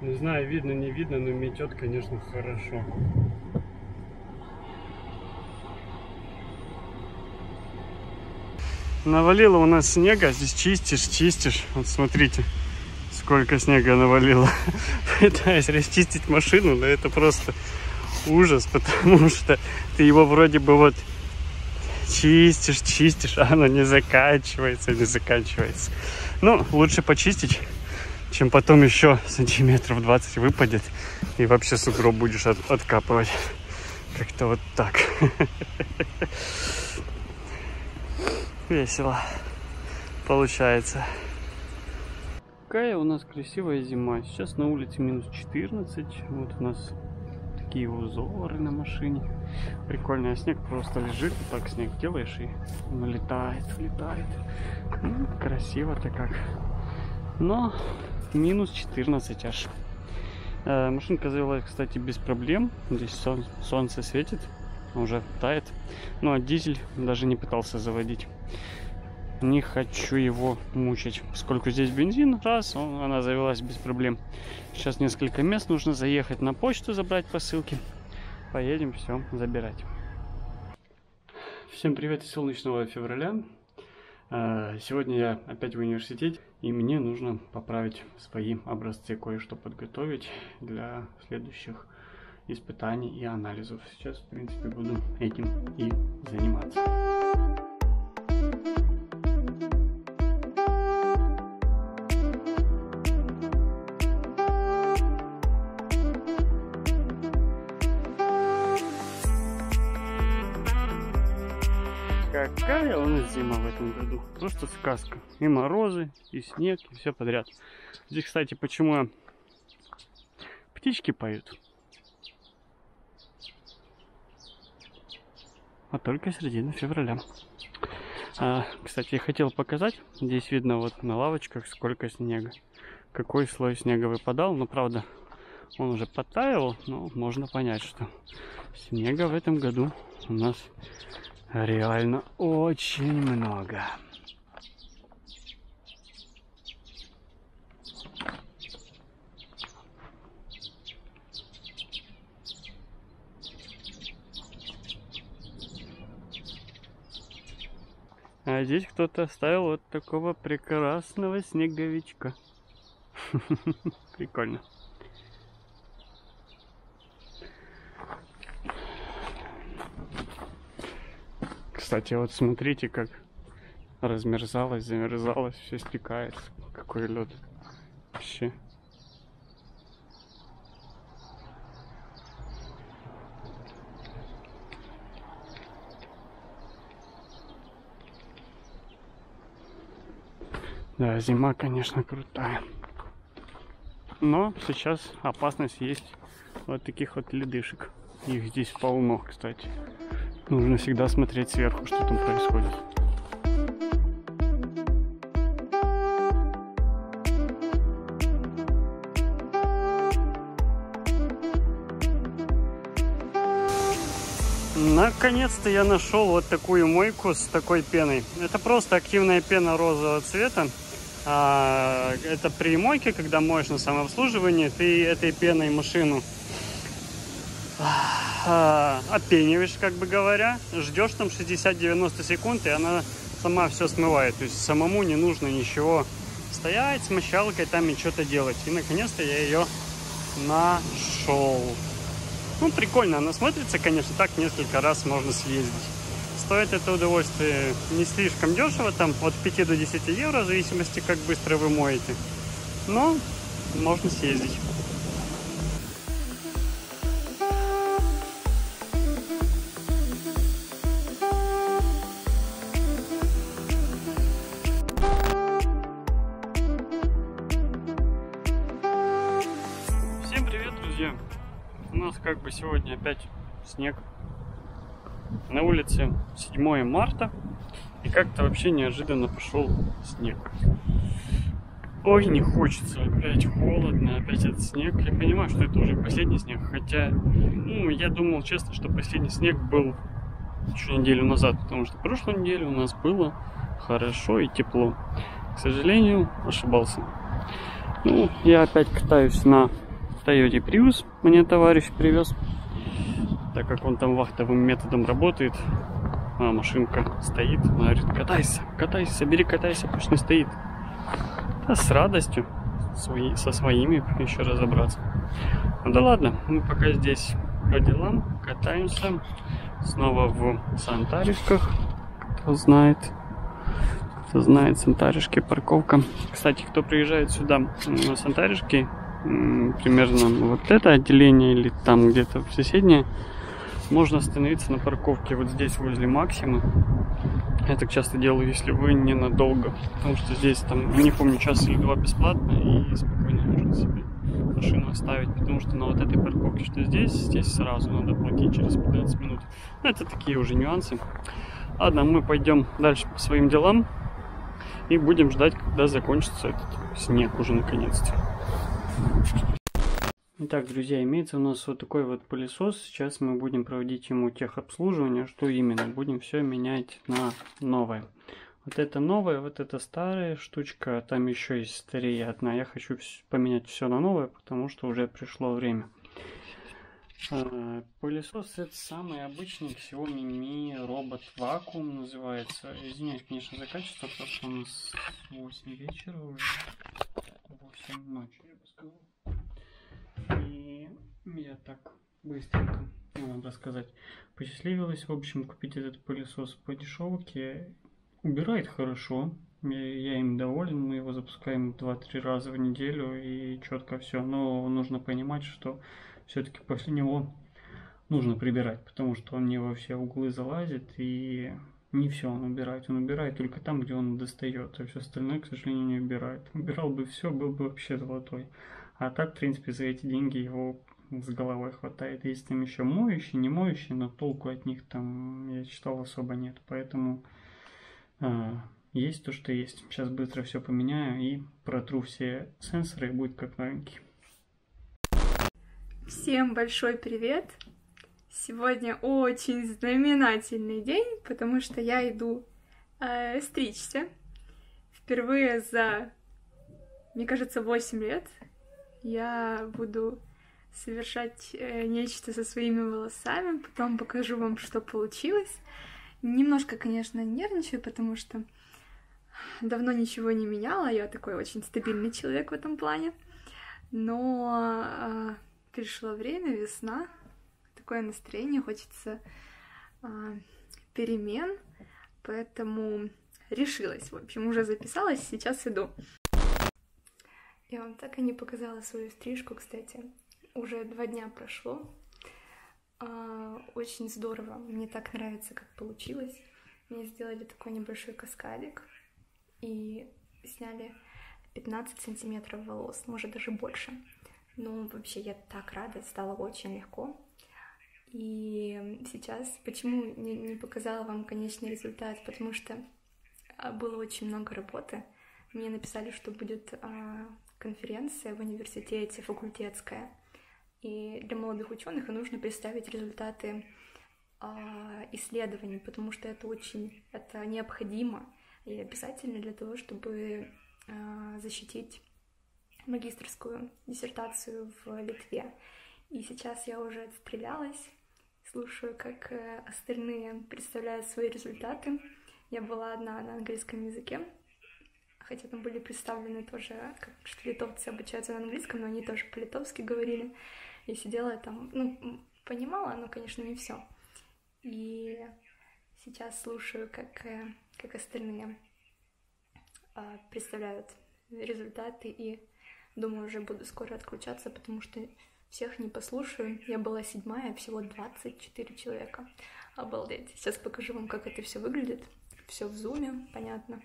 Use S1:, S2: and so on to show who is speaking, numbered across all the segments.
S1: Не знаю, видно, не видно, но метет, конечно, хорошо. Навалило у нас снега, здесь чистишь, чистишь. Вот смотрите, сколько снега навалило. Пытаюсь расчистить машину, но это просто ужас, потому что ты его вроде бы вот чистишь, чистишь, а оно не заканчивается, не заканчивается. Ну, лучше почистить, чем потом еще сантиметров 20 выпадет и вообще сугроб будешь от, откапывать. Как-то вот так. Весело получается. Какая у нас красивая зима. Сейчас на улице минус 14. Вот у нас такие узоры на машине. Прикольно, а снег просто лежит, и так снег делаешь, и он летает, летает. Ну, красиво-то как. Но минус 14 аж. Э, машинка завелась, кстати, без проблем. Здесь солнце светит, уже тает. Ну, а дизель даже не пытался заводить. Не хочу его мучить. Поскольку здесь бензин, раз, он, она завелась без проблем. Сейчас несколько мест нужно заехать на почту, забрать посылки. Поедем все забирать. Всем привет из солнечного февраля. Э, сегодня я опять в университете, и мне нужно поправить свои образцы, кое-что подготовить для следующих испытаний и анализов. Сейчас, в принципе, буду этим и заниматься. Зима в этом году. Просто сказка. И морозы, и снег, и все подряд. Здесь, кстати, почему птички поют. А только середина февраля. А, кстати, я хотел показать. Здесь видно вот на лавочках сколько снега. Какой слой снега выпадал. Но правда, он уже подтаял. Но можно понять, что снега в этом году у нас Реально очень много. А здесь кто-то оставил вот такого прекрасного снеговичка. Прикольно. Кстати, вот смотрите, как размерзалось, замерзалось, все стекает. Какой лед. Вообще. Да, зима, конечно, крутая. Но сейчас опасность есть вот таких вот ледышек. Их здесь полно, кстати. Нужно всегда смотреть сверху, что там происходит. Наконец-то я нашел вот такую мойку с такой пеной. Это просто активная пена розового цвета. А, это при мойке, когда моешь на самообслуживании, ты этой пеной машину э, отпениваешь, как бы говоря, ждешь там 60-90 секунд, и она сама все смывает. То есть самому не нужно ничего стоять с мочалкой там и что-то делать. И наконец-то я ее нашел. Ну, прикольно она смотрится, конечно, так несколько раз можно съездить. Стоит это удовольствие не слишком дешево, там от 5 до 10 евро, в зависимости, как быстро вы моете. Но можно съездить. Как бы сегодня опять снег. На улице 7 марта. И как-то вообще неожиданно пошел снег. Ой, не хочется. Опять холодно, опять этот снег. Я понимаю, что это уже последний снег. Хотя, ну, я думал честно, что последний снег был еще неделю назад. Потому что прошлую неделю у нас было хорошо и тепло. К сожалению, ошибался. Ну, я опять катаюсь на Toyota Prius мне товарищ привез, так как он там вахтовым методом работает. А машинка стоит, он говорит, катайся, катайся, собери, катайся, пусть не стоит. Да с радостью, свои, со своими еще разобраться. Ну да ладно, мы пока здесь по делам, катаемся. Снова в Сантаришках, кто знает. Кто знает, Сантаришки, парковка. Кстати, кто приезжает сюда на Сантаришки, примерно вот это отделение или там где-то в соседнее, можно остановиться на парковке вот здесь возле Максимы. Я так часто делаю, если вы ненадолго, потому что здесь там, не помню, час или два бесплатно и спокойно можно себе машину оставить, потому что на вот этой парковке, что здесь, здесь сразу надо платить через 15 минут. Это такие уже нюансы. Ладно, мы пойдем дальше по своим делам и будем ждать, когда закончится этот снег уже наконец-то. Итак, друзья, имеется у нас вот такой вот пылесос. Сейчас мы будем проводить ему техобслуживание. Что именно? Будем все менять на новое. Вот это новое, вот это старая штучка. Там еще есть старее одна. Я хочу поменять все на новое, потому что уже пришло время. А, пылесос это самый обычный Xiaomi Mi робот вакуум называется. Извиняюсь, конечно, за качество, просто у нас 8 вечера уже. 8 ночи, я. И я так быстренько, вам рассказать, посчастливилось, в общем, купить этот пылесос по дешевке. Убирает хорошо, я им доволен, мы его запускаем 2-3 раза в неделю и четко все. Но нужно понимать, что все-таки после него нужно прибирать, потому что он не во все углы залазит и не все он убирает. Он убирает только там, где он достает, а все остальное, к сожалению, не убирает. Убирал бы все, был бы вообще золотой. А так, в принципе, за эти деньги его с головой хватает. Есть там еще моющие, не моющие, но толку от них там, я читал, особо нет. Поэтому э, есть то, что есть. Сейчас быстро все поменяю и протру все сенсоры, и будет как новенький.
S2: Всем большой привет! Сегодня очень знаменательный день, потому что я иду э, стричься. Впервые за, мне кажется, 8 лет я буду совершать э, нечто со своими волосами, потом покажу вам, что получилось. Немножко, конечно, нервничаю, потому что давно ничего не меняла, я такой очень стабильный человек в этом плане. Но э, пришло время, весна, такое настроение, хочется э, перемен, поэтому решилась. В общем, уже записалась, сейчас иду. Я вам так и не показала свою стрижку, кстати. Уже два дня прошло. А, очень здорово. Мне так нравится, как получилось. Мне сделали такой небольшой каскадик и сняли 15 сантиметров волос, может даже больше. Ну, вообще, я так рада, стало очень легко. И сейчас, почему не, не показала вам конечный результат? Потому что а, было очень много работы. Мне написали, что будет а, конференция в университете, факультетская. И для молодых ученых нужно представить результаты э, исследований, потому что это очень это необходимо и обязательно для того, чтобы э, защитить магистрскую диссертацию в Литве. И сейчас я уже отстрелялась, слушаю, как э, остальные представляют свои результаты. Я была одна на английском языке, хотя там были представлены тоже, как что литовцы обучаются на английском, но они тоже по-литовски говорили. Я сидела там, ну, понимала, но, конечно, не все. И сейчас слушаю, как, э, как остальные а, представляют результаты, и думаю, уже буду скоро отключаться, потому что всех не послушаю. Я была седьмая, всего 24 человека. Обалдеть. Сейчас покажу вам, как это все выглядит. Все в зуме, понятно.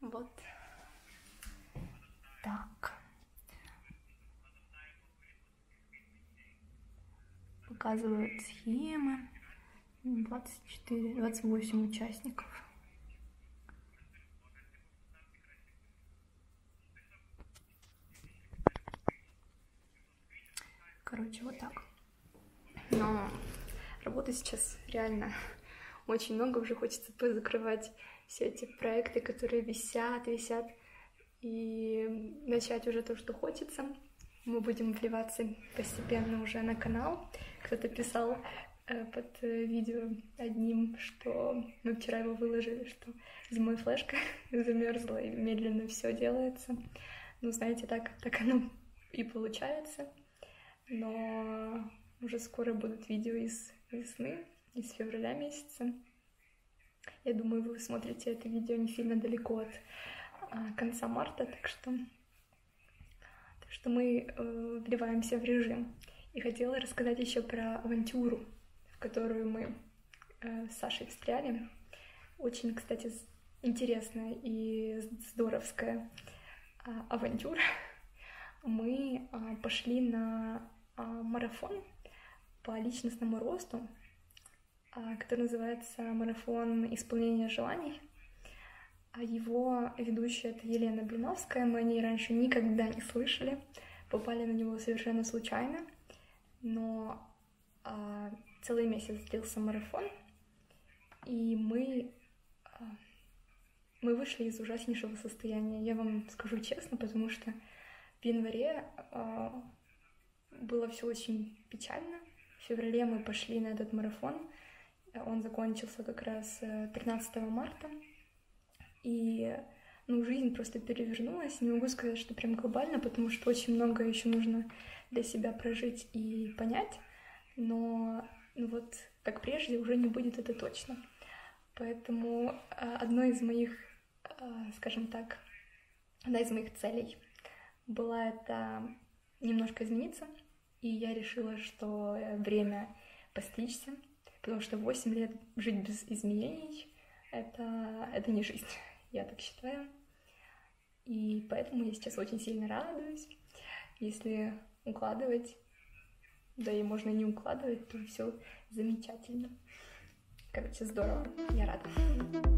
S2: Вот. Так. Показывают схемы. 24, 28 участников. Короче, вот так. Но работы сейчас реально очень много, уже хочется позакрывать все эти проекты, которые висят, висят, и начать уже то, что хочется. мы будем вливаться постепенно уже на канал. Кто-то писал э, под э, видео одним, что мы вчера его выложили, что зимой флешка замерзла и медленно все делается. Ну, знаете, так, так оно и получается. Но уже скоро будут видео из весны, из февраля месяца. Я думаю, вы смотрите это видео не сильно далеко от а, конца марта, так что, так что мы э, вливаемся в режим. И хотела рассказать еще про авантюру, в которую мы э, с Сашей встряли. Очень, кстати, интересная и здоровская э, авантюра. Мы э, пошли на э, марафон по личностному росту а, который называется «Марафон исполнения желаний». А его ведущая — это Елена Блиновская. Мы о ней раньше никогда не слышали. Попали на него совершенно случайно. Но а, целый месяц длился марафон, и мы, а, мы вышли из ужаснейшего состояния. Я вам скажу честно, потому что в январе а, было все очень печально. В феврале мы пошли на этот марафон — он закончился как раз 13 э, марта. И ну, жизнь просто перевернулась. Не могу сказать, что прям глобально, потому что очень много еще нужно для себя прожить и понять. Но ну вот как прежде уже не будет это точно. Поэтому э, одной из моих, э, скажем так, одна из моих целей была это немножко измениться. И я решила, что время постричься, Потому что 8 лет жить без изменений это, это не жизнь, я так считаю. И поэтому я сейчас очень сильно радуюсь. Если укладывать, да и можно не укладывать, то все замечательно. Короче, здорово. Я рада.